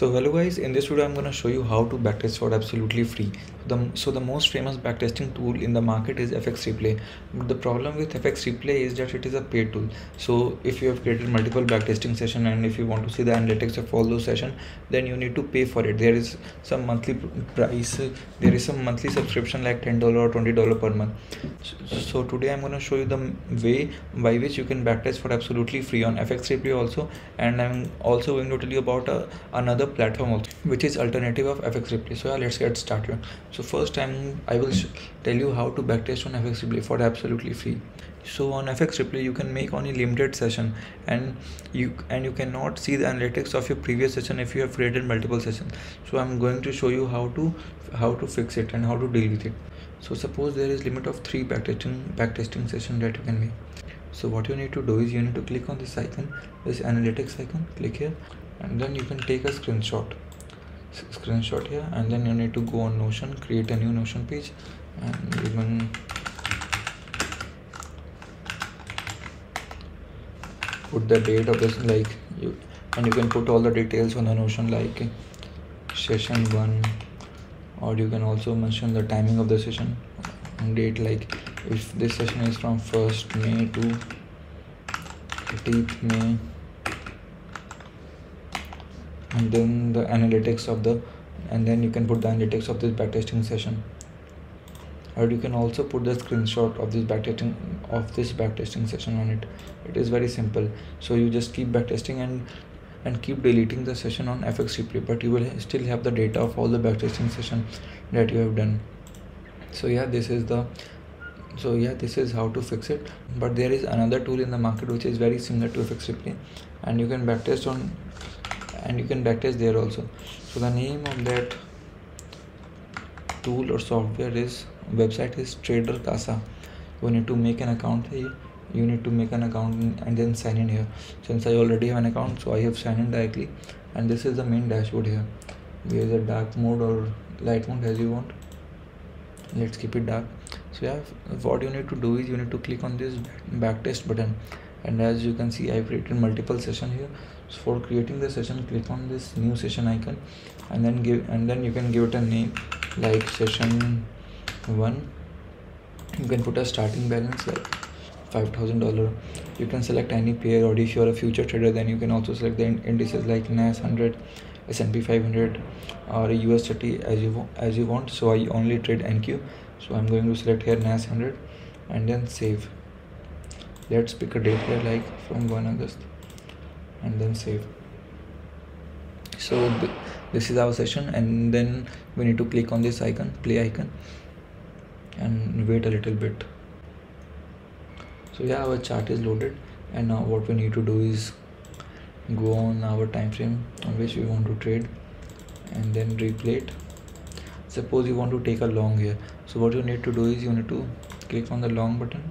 So hello guys, in this video I'm gonna show you how to backtest for absolutely free. The, so the most famous backtesting tool in the market is FX Replay. But the problem with FX Replay is that it is a paid tool. So if you have created multiple backtesting session and if you want to see the analytics of all those session, then you need to pay for it. There is some monthly price, there is some monthly subscription like $10 or $20 per month. So, so today I'm gonna show you the way by which you can backtest for absolutely free on FX Replay also. And I'm also going to tell you about uh, another platform also which is alternative of fx replay so yeah, let's get started so first time i will tell you how to backtest on fx replay for absolutely free. So on fx replay you can make only limited session and you and you cannot see the analytics of your previous session if you have created multiple sessions. So i'm going to show you how to how to fix it and how to deal with it. So suppose there is limit of three backtesting backtesting session that you can make. So what you need to do is you need to click on this icon this analytics icon click here and then you can take a screenshot screenshot here and then you need to go on notion create a new notion page and even put the date of this like you and you can put all the details on the notion like session one or you can also mention the timing of the session and date like if this session is from 1st may to 18th may and then the analytics of the and then you can put the analytics of this backtesting session. Or you can also put the screenshot of this backtesting of this backtesting session on it. It is very simple. So you just keep backtesting and and keep deleting the session on fx replay but you will still have the data of all the backtesting session that you have done. So yeah this is the so yeah this is how to fix it. But there is another tool in the market which is very similar to fx replay. And you can backtest on and you can backtest there also. So the name of that tool or software is website is TradersCasa. You need to make an account here you need to make an account and then sign in here. Since i already have an account so i have signed in directly and this is the main dashboard here. There is a dark mode or light mode as you want. Let's keep it dark. So yeah what you need to do is you need to click on this backtest button and as you can see i've created multiple session here. So for creating the session click on this new session icon. And then give and then you can give it a name like session one. You can put a starting balance like five thousand dollar you can select any pair or if you're a future trader then you can also select the indices like nas 100 s&p 500 or us 30 as you as you want. So i only trade nq so i'm going to select here nas 100 and then save let's pick a date here like from 1 august and then save. So th this is our session and then we need to click on this icon play icon and wait a little bit. So yeah our chart is loaded and now what we need to do is go on our time frame on which we want to trade and then replay it. Suppose you want to take a long here. So what you need to do is you need to click on the long button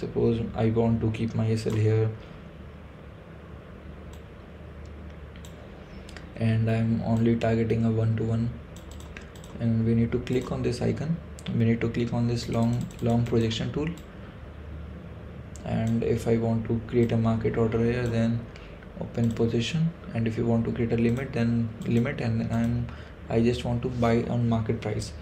suppose I want to keep my SL here. And I'm only targeting a one-to-one. -one. and we need to click on this icon. We need to click on this long long projection tool. And if I want to create a market order here then open position. And if you want to create a limit then limit. And then I'm I just want to buy on market price.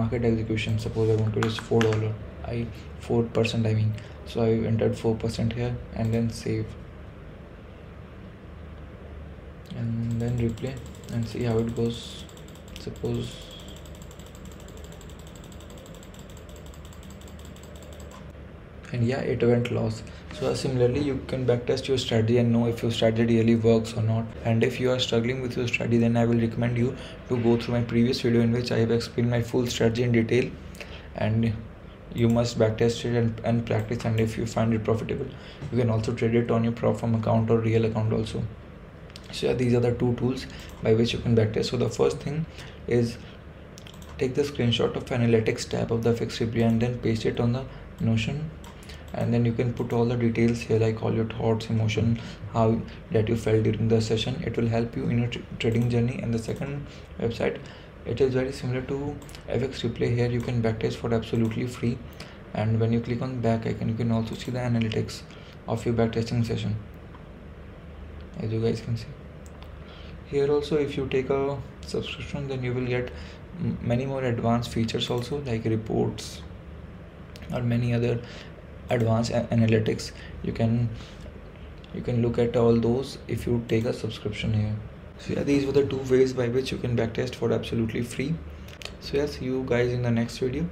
Market execution. Suppose I want to risk four dollar I 4% I mean. So I entered 4% here and then save. And then replay and see how it goes. Suppose and yeah it went loss. So similarly you can backtest your strategy and know if your strategy really works or not. And if you are struggling with your strategy then i will recommend you to go through my previous video in which i have explained my full strategy in detail. And you must backtest it and, and practice and if you find it profitable you can also trade it on your prop firm account or real account also. So yeah these are the two tools by which you can backtest so the first thing is take the screenshot of analytics tab of the FX Replay and then paste it on the notion. And then you can put all the details here like all your thoughts emotion how that you felt during the session. It will help you in your trading journey. And the second website it is very similar to fx replay. Here you can backtest for absolutely free. And when you click on back icon you can also see the analytics of your backtesting session. As you guys can see. Here also if you take a subscription then you will get many more advanced features also like reports or many other advanced analytics. You can you can look at all those if you take a subscription here so yeah these were the two ways by which you can backtest for absolutely free. So yeah see you guys in the next video